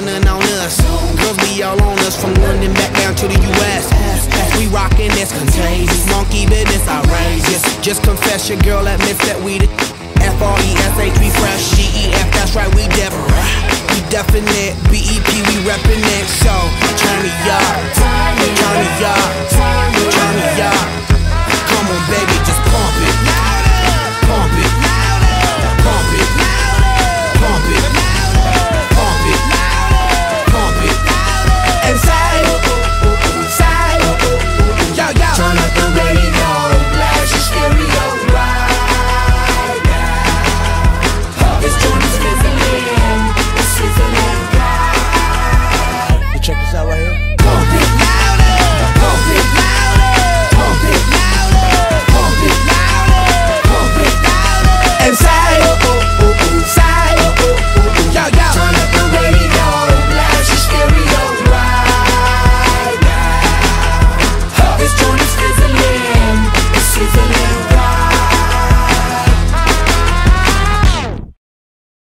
Nothing on us. Girls be all on us from London back down to the US. We rockin' this contagious. Monkey business outrageous. Just confess your girl admits that we the F R E S H we fresh. G E F that's right we def. We definite. B E P we reppin' it. So turn me up.